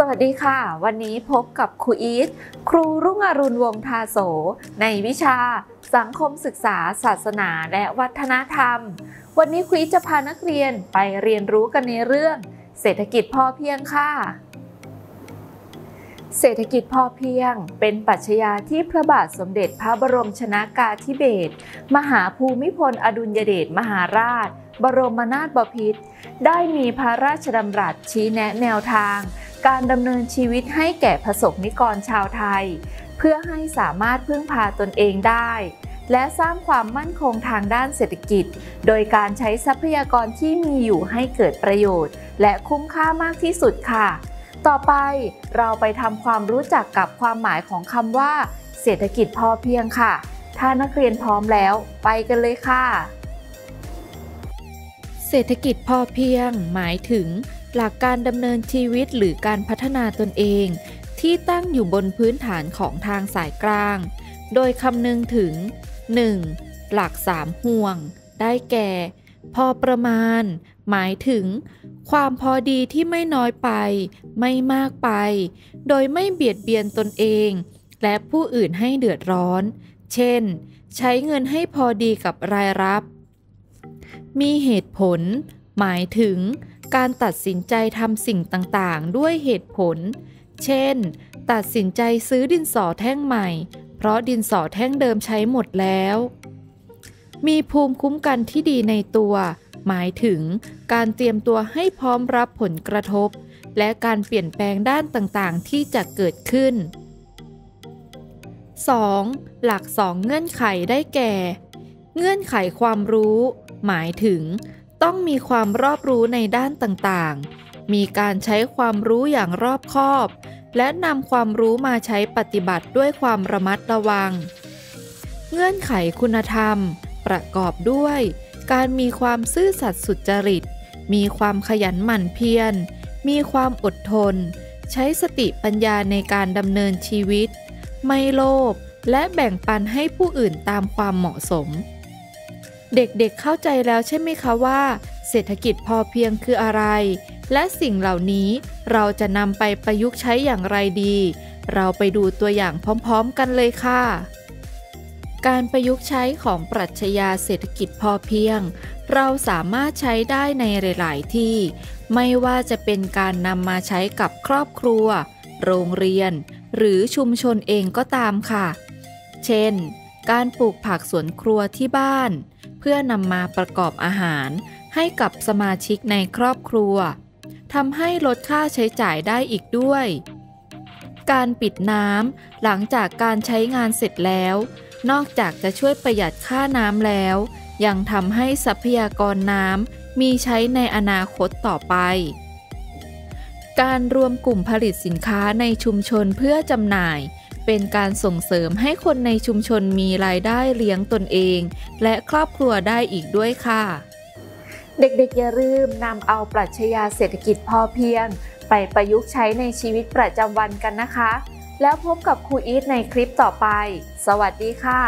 สวัสดีค่ะ วันนี้พบกับครูอีทครูรุ่งอรุณวงศ์ทาโส ในวิชา สังคมศึกษา ศาสนาและวัฒนธรรม วันนี้ครูอีทจะพานักเรียนไปเรียนรู้กันในเรื่อง เศรษฐกิจพอเพียงค่ะ เศรษฐกิจพอเพียง เป็นปรัชญาที่พระบาทสมเด็จพระบรมชนากาธิเบศรมหาภูมิพลอดุลยเดชมหาราช บรมนาถบพิตรได้มีพระราชดำรัสชี้แนะแนวทาง การดำเนินชีวิตให้แก่ประสบนิกรชาวไทย เพื่อให้สามารถพึ่งพาตนเองได้ และสร้างความมั่นคงทางด้านเศรษฐกิจ โดยการใช้ทรัพยากรที่มีอยู่ให้เกิดประโยชน์ และคุ้มค่ามากที่สุดค่ะ ต่อไปเราไปทำความรู้จักกับความหมายของคำว่า เศรษฐกิจพอเพียงค่ะ ถ้านักเรียนพร้อมแล้ว ไปกันเลยค่ะเศรษฐกิจพอเพียงหมายถึง หลักการดำเนินชีวิตหรือการพัฒนาตนเอง ที่ตั้งอยู่บนพื้นฐานของทางสายกลาง โดยคำนึงถึง 1. หลักสามห่วง ได้แก่ พอประมาณ หมายถึง ความพอดีที่ไม่น้อยไป ไม่มากไป โดยไม่เบียดเบียนตนเอง และผู้อื่นให้เดือดร้อน เช่น ใช้เงินให้พอดีกับรายรับ มีเหตุผล หมายถึง การตัดสินใจทำสิ่งต่างๆ ด้วยเหตุผล เช่น ตัดสินใจซื้อดินสอแท่งใหม่ เพราะดินสอแท่งเดิมใช้หมดแล้ว มีภูมิคุ้มกันที่ดีในตัว หมายถึงการเตรียมตัวให้พร้อมรับผลกระทบ และการเปลี่ยนแปลงด้านต่างๆ ที่จะเกิดขึ้น 2. หลัก 2 เงื่อนไขได้แก่ เงื่อนไขความรู้ หมายถึง ต้องมีความรอบรู้ในด้านต่างๆ มีการใช้ความรู้อย่างรอบคอบ และนำความรู้มาใช้ปฏิบัติด้วยความระมัดระวัง เงื่อนไขคุณธรรม ประกอบด้วย การมีความซื่อสัตย์สุจริต มีความขยันหมั่นเพียร มีความอดทน ใช้สติปัญญาในการดำเนินชีวิต ไม่โลภและแบ่งปันให้ผู้อื่นตามความเหมาะสม เด็กๆเเข้าใจแล้วใช่ไหมคะว่า เศรษฐกิจพอเพียงคืออะไร และสิ่งเหล่านี้เราจะนำไปประยุกต์ใช้อย่างไรดี เราไปดูตัวอย่างพร้อมๆกันเลยค่ะ การประยุกต์ใช้ของปรัชญาเศรษฐกิจพอเพียง เราสามารถใช้ได้ในหลาย ๆ ที่ ไม่ว่าจะเป็นการนำมาใช้กับครอบครัว โรงเรียน หรือชุมชนเองก็ตามค่ะ เช่น การปลูกผักสวนครัวที่บ้าน พื่อนำมาประกอบอาหาร ให้กับสมาชิกในครอบครัวทำให้ลดค่าใช้จ่ายได้อีกด้วย การปิดน้ำหลังจากการใช้งานเสร็จแล้ว นอกจากจะช่วยประหยัดค่าน้ำแล้ว ยังทำให้ทรัพยากรน้ำมีใช้ในอนาคตต่อไป การรวมกลุ่มผลิตสินค้าในชุมชนเพื่อจำหน่าย เป็นการส่งเสริมให้คนในชุมชนมีรายได้เลี้ยงตนเอง และครอบครัวได้อีกด้วยค่ะ เด็กๆอย่าลืมนำเอาปรัชญาเศรษฐกิจพอเพียง ไปประยุกต์ใช้ในชีวิตประจำวันกันนะคะ แล้วพบกับครูอีทในคลิปต่อไป สวัสดีค่ะ